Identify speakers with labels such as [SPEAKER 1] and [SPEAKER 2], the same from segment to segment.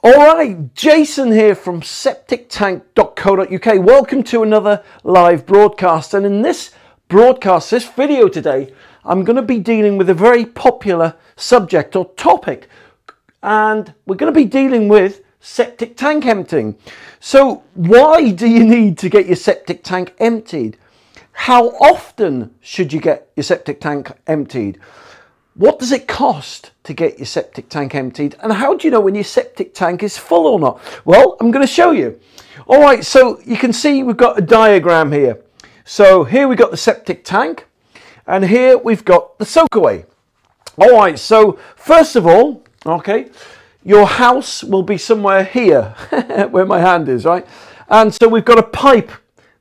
[SPEAKER 1] All right, Jason here from septictank.co.uk. Welcome to another live broadcast. And in this broadcast, this video today, I'm going to be dealing with a very popular subject or topic. And we're going to be dealing with septic tank emptying. So, why do you need to get your septic tank emptied? How often should you get your septic tank emptied? What does it cost to get your septic tank emptied? And how do you know when your septic tank is full or not? Well, I'm going to show you. All right, so you can see we've got a diagram here. So here we've got the septic tank and here we've got the soakaway. All right, so first of all, okay, your house will be somewhere here where my hand is, right? And so we've got a pipe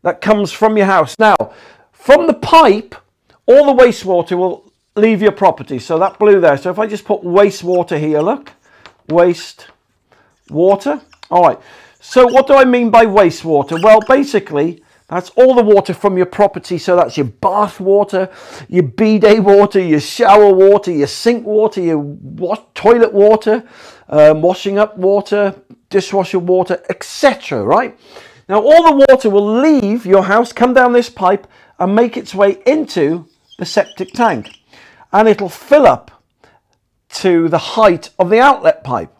[SPEAKER 1] that comes from your house. Now, from the pipe, all the wastewater will leave your property. So that blue there. So if I just put wastewater here, look, waste water. All right. So what do I mean by wastewater? Well, basically, that's all the water from your property. So that's your bath water, your bidet water, your shower water, your sink water, your wash, toilet water, um, washing up water, dishwasher water, etc. Right? Now, all the water will leave your house, come down this pipe, and make its way into the septic tank and it'll fill up to the height of the outlet pipe.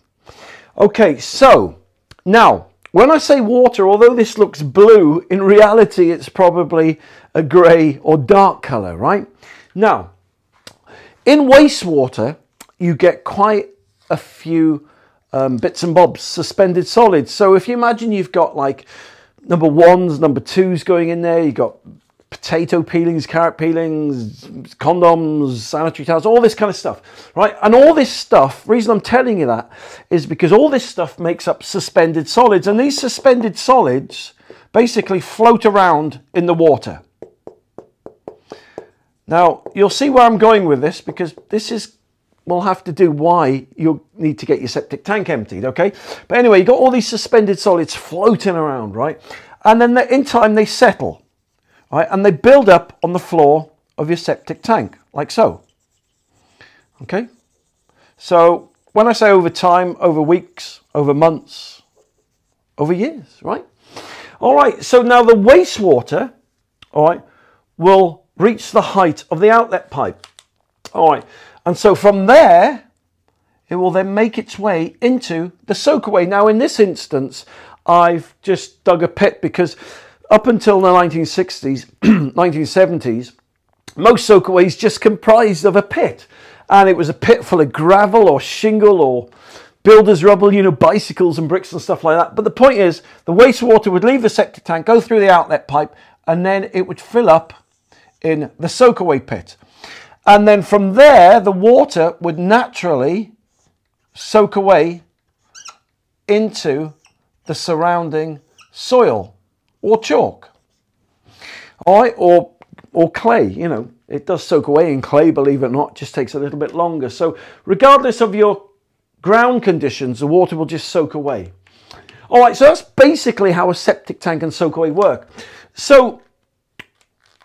[SPEAKER 1] Okay, so now when I say water, although this looks blue, in reality it's probably a grey or dark colour, right? Now, in wastewater, you get quite a few um, bits and bobs, suspended solids. So if you imagine you've got like number ones, number twos going in there, you've got potato peelings, carrot peelings, condoms, sanitary towels, all this kind of stuff, right? And all this stuff, reason I'm telling you that is because all this stuff makes up suspended solids, and these suspended solids basically float around in the water. Now, you'll see where I'm going with this because this is will have to do why you need to get your septic tank emptied, okay? But anyway, you've got all these suspended solids floating around, right? And then in time they settle right? And they build up on the floor of your septic tank, like so. Okay? So when I say over time, over weeks, over months, over years, right? All right, so now the wastewater, all right, will reach the height of the outlet pipe. All right, and so from there, it will then make its way into the soakaway. Now, in this instance, I've just dug a pit because up until the 1960s, 1970s, most soakaways just comprised of a pit. And it was a pit full of gravel or shingle or builder's rubble, you know, bicycles and bricks and stuff like that. But the point is, the wastewater would leave the septic tank, go through the outlet pipe, and then it would fill up in the soakaway pit. And then from there, the water would naturally soak away into the surrounding soil or chalk. All right, or, or clay, you know, it does soak away in clay, believe it or not, just takes a little bit longer. So regardless of your ground conditions, the water will just soak away. All right, so that's basically how a septic tank and soak away work. So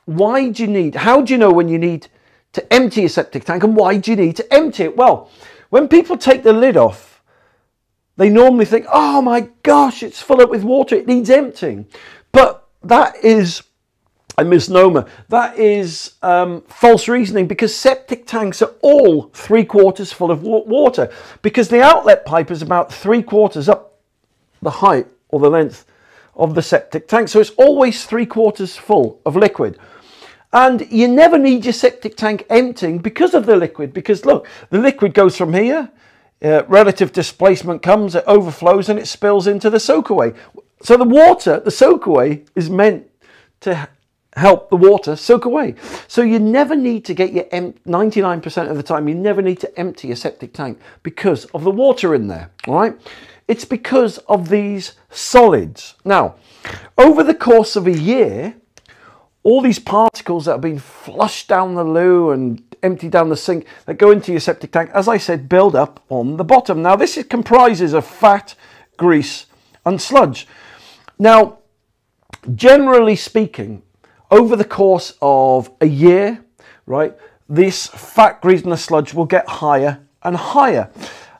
[SPEAKER 1] why do you need, how do you know when you need to empty a septic tank and why do you need to empty it? Well, when people take the lid off, they normally think, oh my gosh, it's full up with water, it needs emptying. But that is a misnomer. That is um, false reasoning because septic tanks are all three quarters full of water because the outlet pipe is about three quarters up the height or the length of the septic tank. So it's always three quarters full of liquid. And you never need your septic tank emptying because of the liquid. Because look, the liquid goes from here, uh, relative displacement comes, it overflows and it spills into the soakaway. So the water, the soak away, is meant to help the water soak away. So you never need to get your 99% of the time, you never need to empty your septic tank because of the water in there, all right? It's because of these solids. Now, over the course of a year, all these particles that have been flushed down the loo and emptied down the sink that go into your septic tank, as I said, build up on the bottom. Now, this comprises of fat, grease, and sludge. Now, generally speaking, over the course of a year, right, this fat, grease and the sludge will get higher and higher.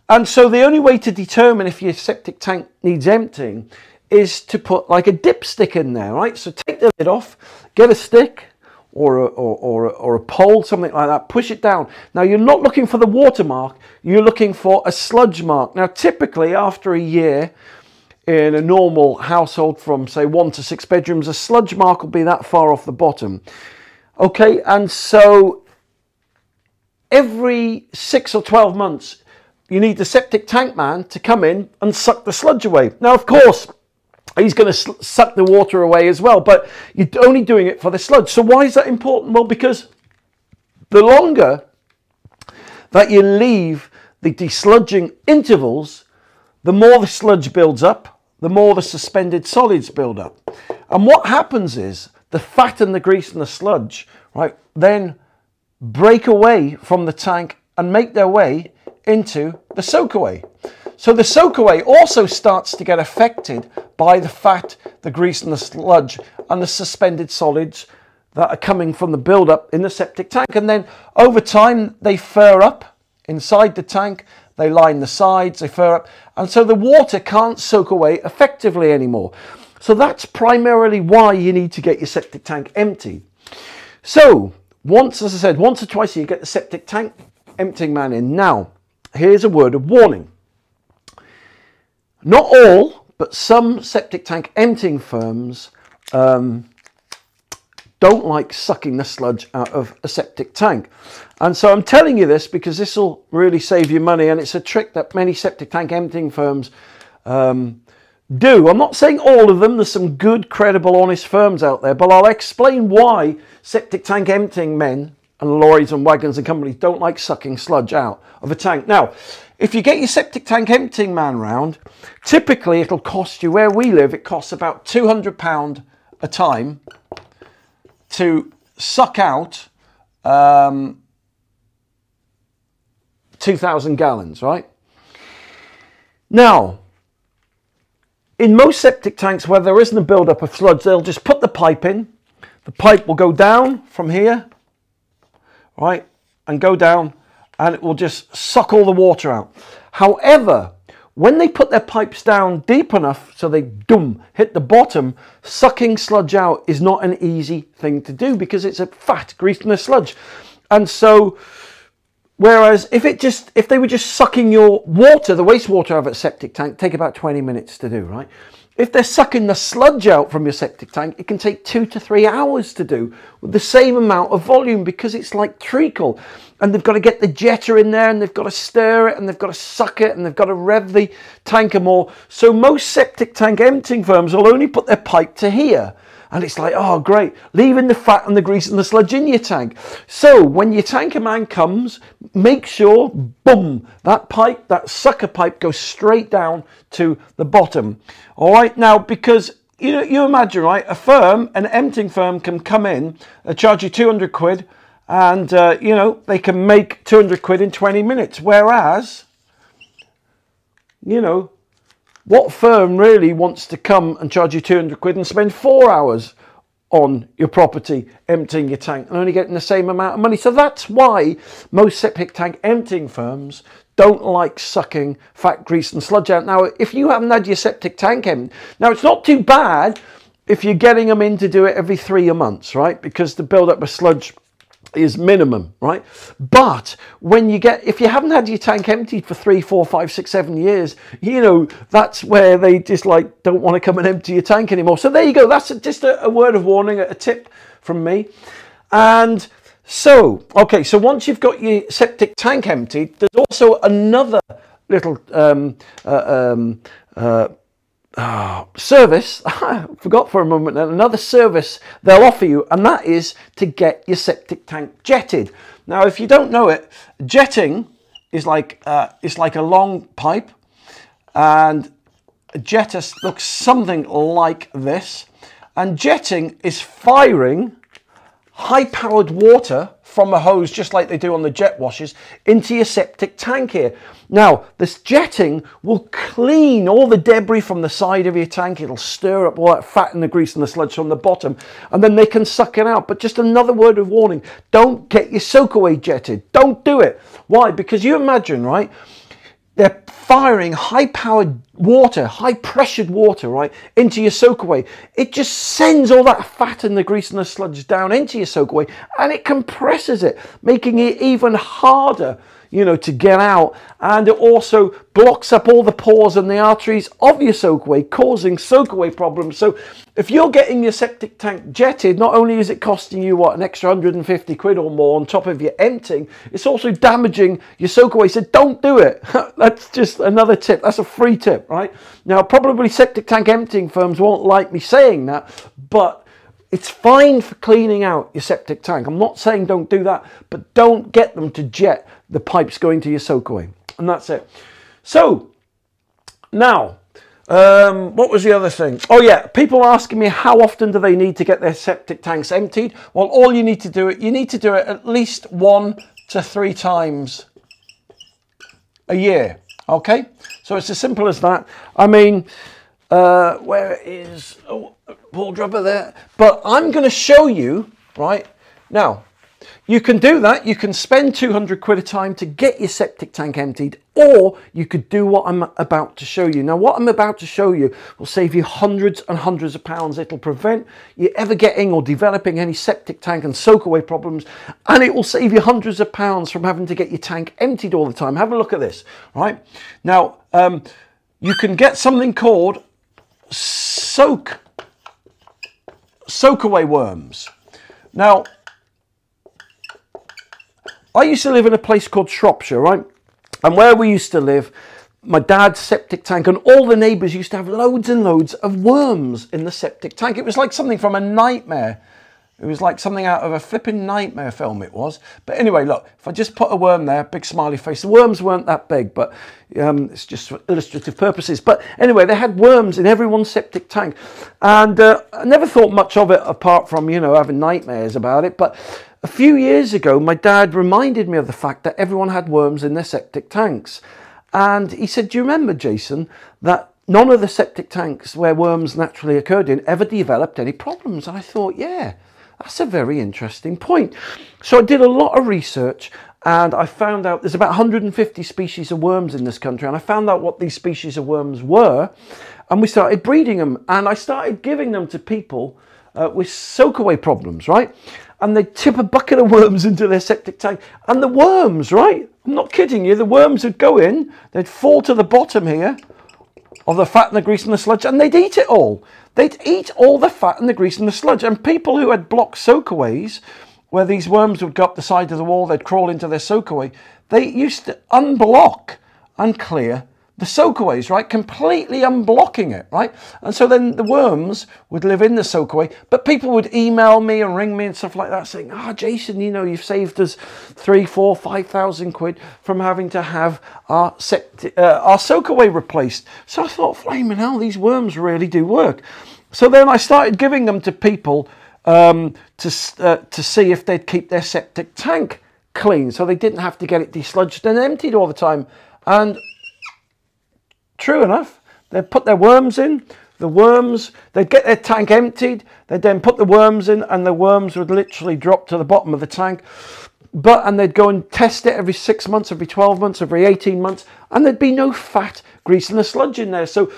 [SPEAKER 1] And so the only way to determine if your septic tank needs emptying is to put like a dipstick in there, right? So take the lid off, get a stick or a, or, or, or a pole, something like that, push it down. Now you're not looking for the watermark, you're looking for a sludge mark. Now typically after a year in a normal household from say one to six bedrooms, a sludge mark will be that far off the bottom. Okay, and so every six or 12 months, you need the septic tank man to come in and suck the sludge away. Now, of course, he's going to suck the water away as well, but you're only doing it for the sludge. So why is that important? Well, because the longer that you leave the desludging intervals, the more the sludge builds up, the more the suspended solids build up. And what happens is the fat and the grease and the sludge, right, then break away from the tank and make their way into the soakaway. So the soakaway also starts to get affected by the fat, the grease and the sludge and the suspended solids that are coming from the buildup in the septic tank. And then over time, they fur up inside the tank, they line the sides, they fur up. And so the water can't soak away effectively anymore. So that's primarily why you need to get your septic tank empty. So once, as I said, once or twice you get the septic tank emptying man in. Now, here's a word of warning. Not all, but some septic tank emptying firms um, don't like sucking the sludge out of a septic tank. And so I'm telling you this because this will really save you money and it's a trick that many septic tank emptying firms um, do. I'm not saying all of them, there's some good, credible, honest firms out there, but I'll explain why septic tank emptying men and lorries and wagons and companies don't like sucking sludge out of a tank. Now, if you get your septic tank emptying man round, typically it'll cost you, where we live, it costs about £200 a time to suck out um, 2,000 gallons, right? Now, in most septic tanks where there isn't a build-up of sludge, they'll just put the pipe in. The pipe will go down from here, right, and go down and it will just suck all the water out. However, when they put their pipes down deep enough so they doom hit the bottom, sucking sludge out is not an easy thing to do because it's a fat greasiness sludge. And so whereas if it just if they were just sucking your water, the wastewater out of a septic tank, take about 20 minutes to do, right? If they're sucking the sludge out from your septic tank, it can take two to three hours to do with the same amount of volume because it's like treacle. And they've got to get the jetter in there and they've got to stir it and they've got to suck it and they've got to rev the tanker more. So most septic tank emptying firms will only put their pipe to here. And it's like, oh, great, leaving the fat and the grease and the sludge in your tank. So when your tanker man comes, make sure, boom, that pipe, that sucker pipe goes straight down to the bottom. All right, now, because you know, you imagine, right, a firm, an emptying firm can come in, uh, charge you 200 quid, and, uh, you know, they can make 200 quid in 20 minutes. Whereas, you know, what firm really wants to come and charge you 200 quid and spend four hours on your property emptying your tank and only getting the same amount of money? So that's why most septic tank emptying firms don't like sucking fat grease and sludge out. Now, if you haven't had your septic tank emptied, now it's not too bad if you're getting them in to do it every three months, right? Because the build up of sludge is minimum, right? But when you get, if you haven't had your tank emptied for three, four, five, six, seven years, you know, that's where they just like don't want to come and empty your tank anymore. So there you go. That's just a, a word of warning, a tip from me. And so, okay, so once you've got your septic tank emptied, there's also another little um, uh, um, uh, oh, service, I forgot for a moment, another service they'll offer you, and that is to get your septic tank jetted. Now, if you don't know it, jetting is like, uh, it's like a long pipe, and a jetter looks something like this, and jetting is firing high-powered water from a hose, just like they do on the jet washers, into your septic tank here. Now, this jetting will clean all the debris from the side of your tank. It'll stir up all that fat and the grease and the sludge from the bottom, and then they can suck it out. But just another word of warning, don't get your soakaway jetted. Don't do it. Why? Because you imagine, right? they're firing high powered water, high pressured water, right, into your soakaway. It just sends all that fat and the grease and the sludge down into your soakaway and it compresses it, making it even harder you know, to get out. And it also blocks up all the pores and the arteries of your soakaway, causing soakaway problems. So if you're getting your septic tank jetted, not only is it costing you, what, an extra 150 quid or more on top of your emptying, it's also damaging your soakaway. So don't do it. That's just another tip. That's a free tip, right? Now, probably septic tank emptying firms won't like me saying that, but it's fine for cleaning out your septic tank. I'm not saying don't do that, but don't get them to jet the pipes going to your soakaway. And that's it. So, now, um, what was the other thing? Oh yeah, people asking me how often do they need to get their septic tanks emptied? Well, all you need to do it, you need to do it at least one to three times a year. Okay, so it's as simple as that. I mean, uh, where is oh, Paul Dropper there? But I'm going to show you right now. You can do that. You can spend 200 quid a time to get your septic tank emptied, or you could do what I'm about to show you. Now, what I'm about to show you will save you hundreds and hundreds of pounds. It'll prevent you ever getting or developing any septic tank and soakaway problems, and it will save you hundreds of pounds from having to get your tank emptied all the time. Have a look at this, right? Now, um, you can get something called soak soak away worms. Now, I used to live in a place called Shropshire, right? And where we used to live, my dad's septic tank and all the neighbours used to have loads and loads of worms in the septic tank. It was like something from a nightmare. It was like something out of a flipping nightmare film it was. But anyway, look, if I just put a worm there, big smiley face. The worms weren't that big, but um, it's just for illustrative purposes. But anyway, they had worms in everyone's septic tank. And uh, I never thought much of it apart from, you know, having nightmares about it. But a few years ago, my dad reminded me of the fact that everyone had worms in their septic tanks. And he said, Do you remember, Jason, that none of the septic tanks where worms naturally occurred in ever developed any problems? And I thought, Yeah, that's a very interesting point. So I did a lot of research and I found out there's about 150 species of worms in this country. And I found out what these species of worms were. And we started breeding them. And I started giving them to people uh, with soakaway problems, right? and they'd tip a bucket of worms into their septic tank. And the worms, right? I'm not kidding you, the worms would go in, they'd fall to the bottom here of the fat and the grease and the sludge, and they'd eat it all. They'd eat all the fat and the grease and the sludge. And people who had blocked soakaways, where these worms would go up the side of the wall, they'd crawl into their soakaway, they used to unblock and clear the soakaways, right? Completely unblocking it, right? And so then the worms would live in the soakaway, but people would email me and ring me and stuff like that saying, ah, oh, Jason, you know, you've saved us three, four, five thousand quid from having to have our, septi- uh, our soakaway replaced. So I thought, flaming hell, these worms really do work. So then I started giving them to people um, to, uh, to see if they'd keep their septic tank clean so they didn't have to get it desludged and emptied all the time. And True enough, they'd put their worms in, the worms, they'd get their tank emptied, they'd then put the worms in, and the worms would literally drop to the bottom of the tank. But, and they'd go and test it every six months, every 12 months, every 18 months, and there'd be no fat, grease, and the sludge in there. So,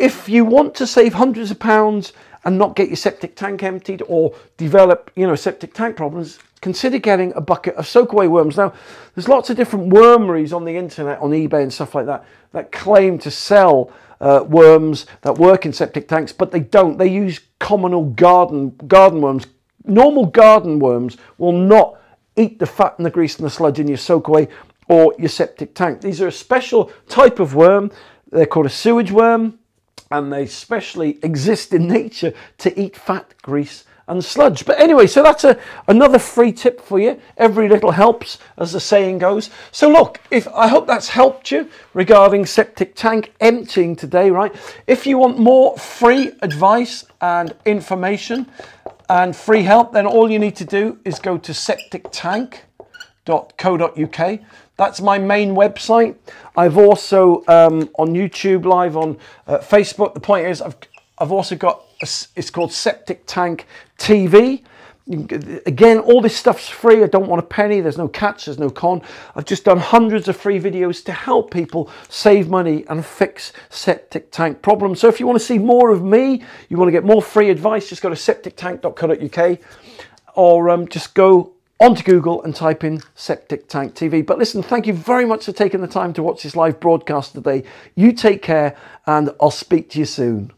[SPEAKER 1] if you want to save hundreds of pounds and not get your septic tank emptied or develop, you know, septic tank problems, consider getting a bucket of soakaway worms. Now, there's lots of different wormeries on the internet, on eBay and stuff like that, that claim to sell uh, worms that work in septic tanks, but they don't. They use common old garden, garden worms. Normal garden worms will not eat the fat and the grease and the sludge in your soakaway or your septic tank. These are a special type of worm. They're called a sewage worm and they specially exist in nature to eat fat, grease and sludge. But anyway, so that's a, another free tip for you. Every little helps, as the saying goes. So look, if I hope that's helped you regarding septic tank emptying today, right? If you want more free advice and information and free help, then all you need to do is go to septictank.co.uk. That's my main website. I've also um, on YouTube live on uh, Facebook. The point is, I've I've also got it's called Septic Tank TV. Again, all this stuff's free. I don't want a penny. There's no catch, there's no con. I've just done hundreds of free videos to help people save money and fix septic tank problems. So if you want to see more of me, you want to get more free advice, just go to septictank.co.uk or um, just go onto Google and type in septic tank TV. But listen, thank you very much for taking the time to watch this live broadcast today. You take care and I'll speak to you soon.